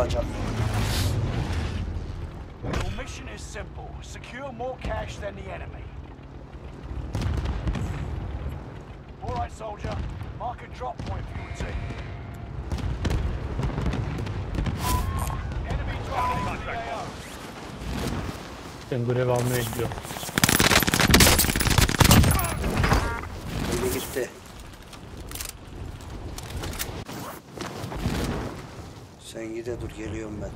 olacak. Your mission is simple. Secure more cash than the enemy. All right, soldier. Mark a drop point for your team. Enemy dropping into the AO. Ben görev almaya gidiyorum. Biri gitti. Sen gide dur geliyorum ben.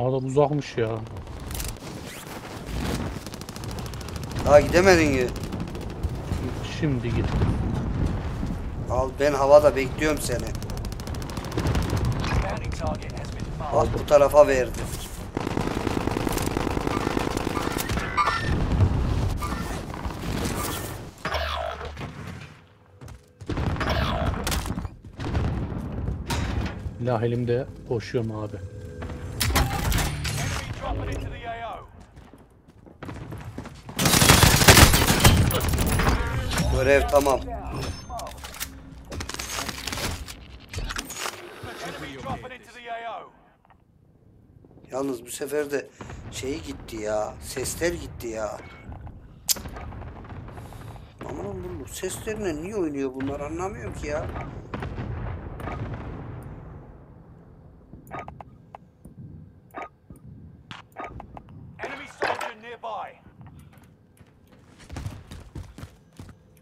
Adam uzakmış ya. Daha gidemedin ki. Şimdi gitti. Al ben havada bekliyorum seni. Bounty target Bak bu tarafa verdim. Silah elimde koşuyorum abi. Görev tamam. Enemy dropping into the AO. Yalnız bu sefer de şeyi gitti ya. Sesler gitti ya. Aman bu seslerine niye oynuyor bunlar anlamıyorum ki ya. Enemy soldier nearby.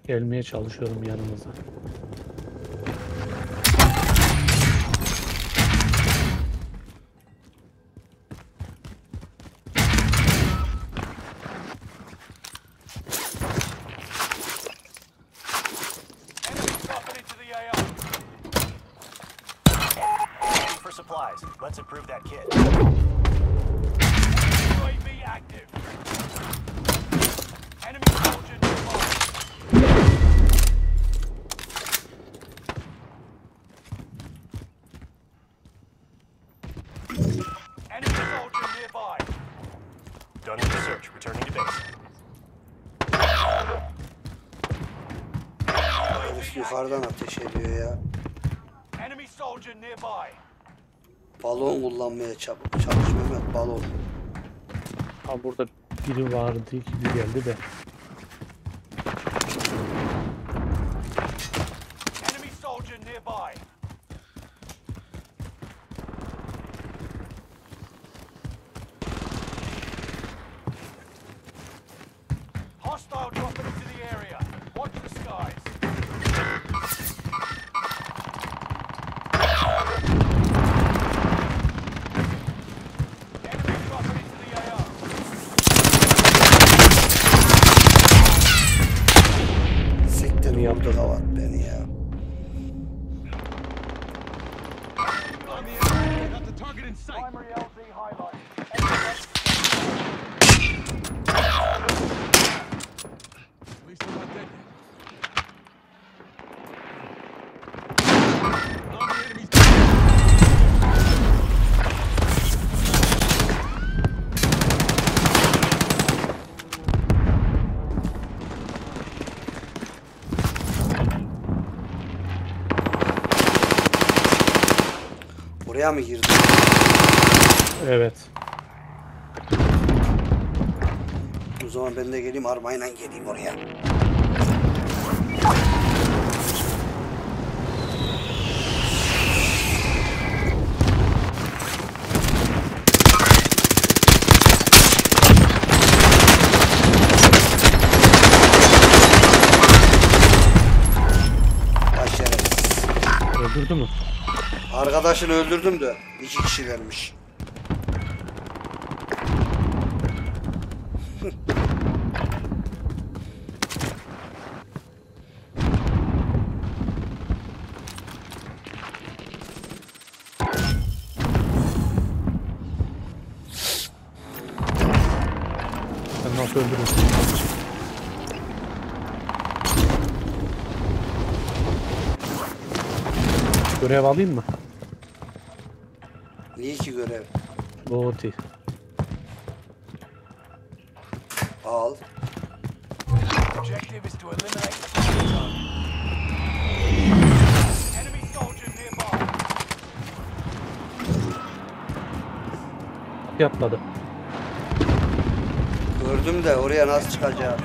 Gelmeye çalışıyorum yanınıza. For supplies. Let's improve that kit. UAV active. Enemy soldier nearby. Enemy soldier nearby. Done with the search. Returning to base. Herif yukarıdan ateş ediyor ya. Enemy soldier nearby. Balon kullanmaya. Çalış Mehmet balon. Ha burada biri vardı gibi geldi de. Target in sight. Primary LZ highlight. Buraya mı girdi? Evet. O zaman ben de geleyim armayla geleyim oraya. Öldürdü mü? Arkadaşını öldürdüm de iki kişilermiş. Sen nasıl öldürürsün? Görev alayım mı? İyi ki görev. Boti. Al. Objective. Yapladı. Gördüm de oraya nasıl çıkacağım.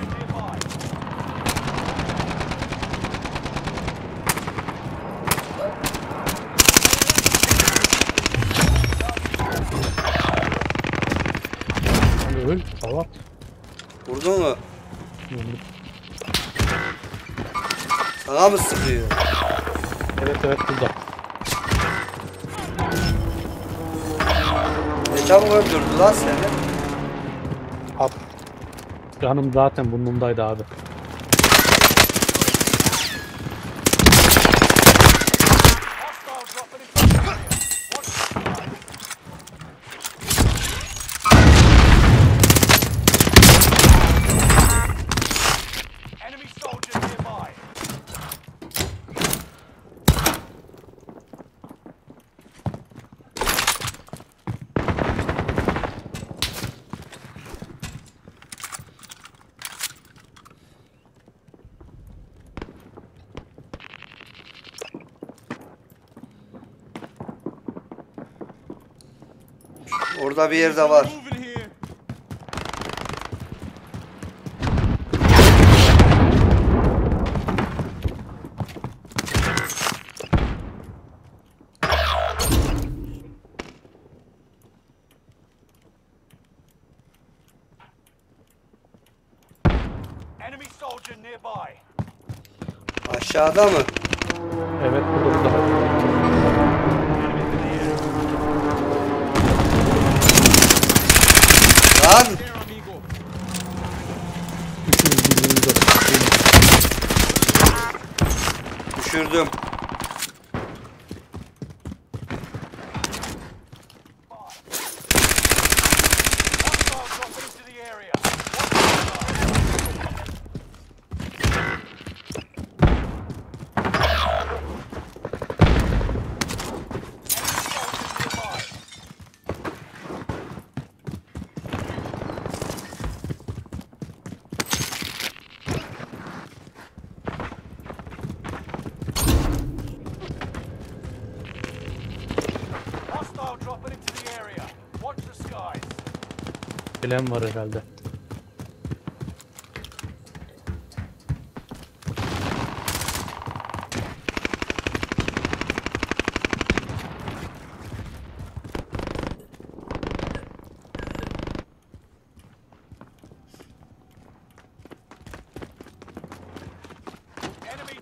Öl. Kavat. Vurdun mu? Vurdum. Sana mı sıkıyor? Evet evet burada. Ne çabuk öldürdü lan seni? At. Canım zaten burnumdaydı abi. Orada bir yerde var. Enemy soldier nearby. Aşağıda mı? Evet burada burada. Düşürdüm. Hostile dropping into the area. Watch the skies. Enemy soldier nearby. Hostile dropping into the area. Watch the skies. Bilen var herhalde.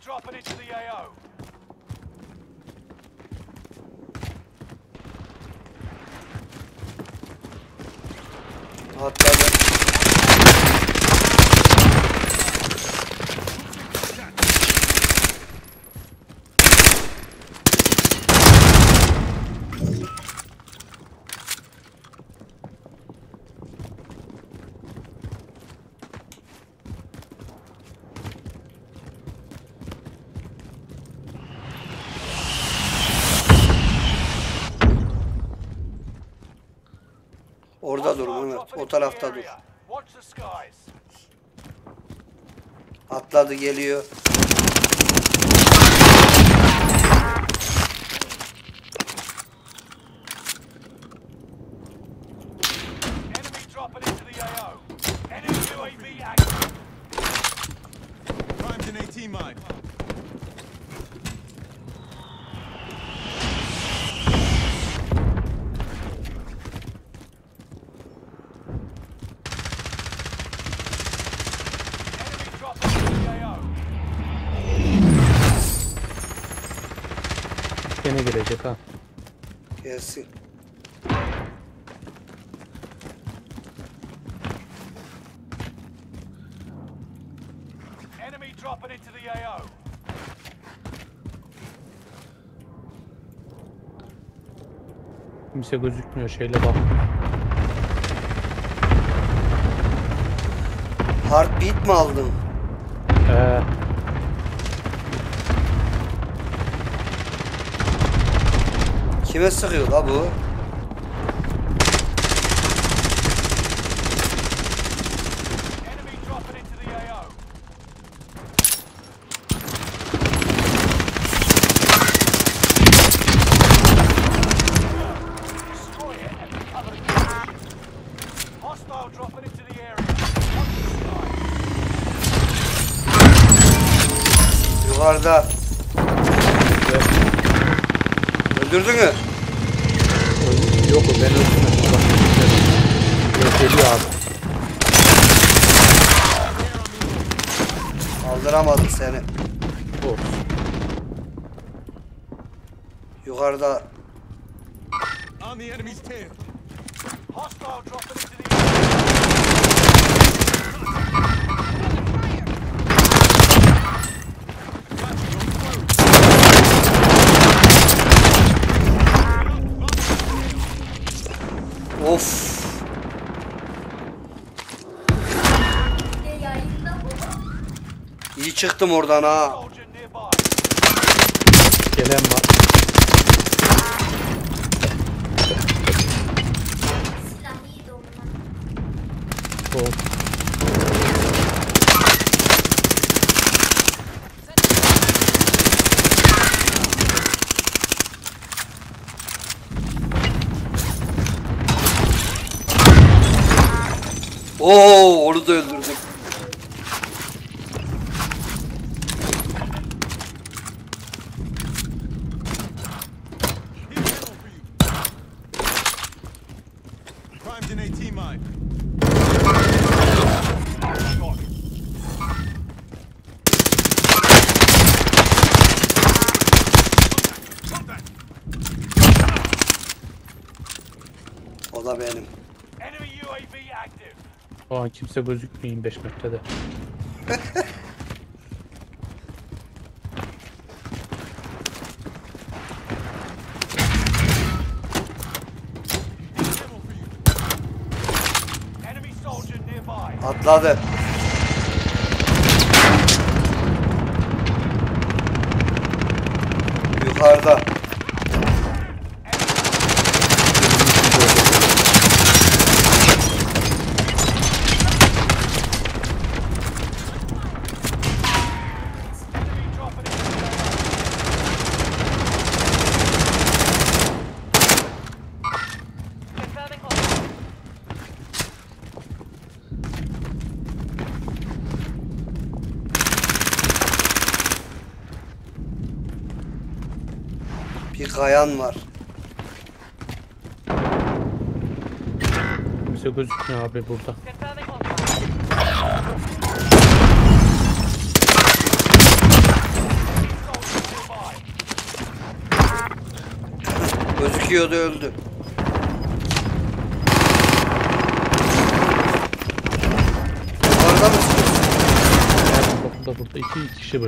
Dropping into the AO. Atladı. Orada dur Mehmet. O tarafta dur. Atladı geliyor. Enemy dropping into the AO. Enemy UAV active. Times an 18 mine. Enemy dropping into the AO. Gene gelecek ha. Gelsin. Enemy dropping into the AO. Kimse gözükmüyor şeyle bak. Heartbeat mi aldın? Ee, Kime sıkıyor la bu? Yukarıda. Öldürdün mü? Yok o ben öldürmedim. Bak, Yok, Geliyor abi. Aldıramadık seni. Olsun. Yukarıda. On the enemy's tail. Hostile dropping Of. İyi çıktım oradan ha. Gelen var. Sol. Oo onu da öldürdüm. An AT mine. Contact. O da benim. Enemy UAV active. O an kimse gözükmüyor 25 metrede. Atladı. Bir kayan var. Kimse gözükmüyor abi burada. Gözüküyordu öldü. Yukarıda mısınız? Burada burada iki kişi bu.